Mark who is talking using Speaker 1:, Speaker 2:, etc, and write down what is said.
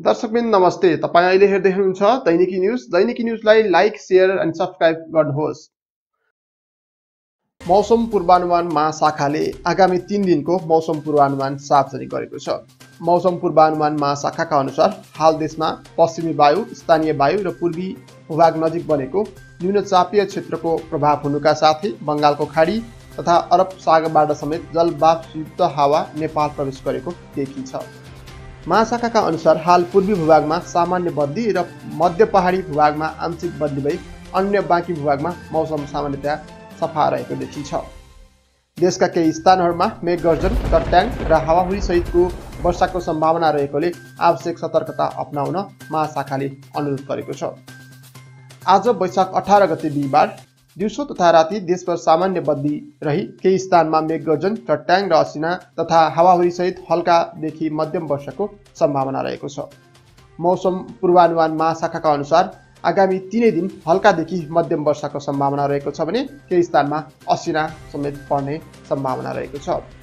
Speaker 1: दर्शकबिन नमस्ते। तपाईँ अहिले हेर्दै हुनुहुन्छ दैनिकी न्युज। दैनिकी न्युजलाई लाइक सेयर अनि सब्सक्राइब गर्नुहोस्। मौसम पूर्वानुमान महाशाखाले आगामी तिन दिनको मौसम पूर्वानुमान सार्वजनिक गरेको छ। मौसम पूर्वानुमान महाशाखाका अनुसार हाल देशमा पश्चिमी वायु स्थानीय वायु र पूर्वी भूभाग नजिक बनेको न्यूनचापीय क्षेत्रको प्रभाव हुनुका साथै बङ्गालको खाडी तथा अरब सागरबाट समेत जलवायुयुक्त हावा नेपाल प्रवेश गरेको देखिन्छ। महाशाखाका अनुसार हाल पूर्वी भूभागमा सामान्य बदली र मध्य पहाडी भूभागमा आंशिक बदली भई अन्य बाँकी भूभागमा मौसम सामान्यतया सफा रहेको देखिन्छ। देशका केही स्थानहरूमा मेघगर्जन चट्याङ र हावाहुरी सहितको वर्षाको सम्भावना रहेकोले आवश्यक सतर्कता अप्नाउन महाशाखाले अनुरोध गरेको छ। आज वैशाख अठार गते बिहिबार दिउँसो तथा राति देशभर सामान्य बदली रही केही स्थानमा मेघगर्जन चट्याङ र असिना तथा हावाहुरीसहित हल्कादेखि मध्यम वर्षाको सम्भावना रहेको छ। मौसम पूर्वानुमान महाशाखाका अनुसार आगामी तिनै दिन हल्कादेखि मध्यम वर्षाको सम्भावना रहेको छ भने केही स्थानमा असिना समेत पर्ने सम्भावना रहेको छ।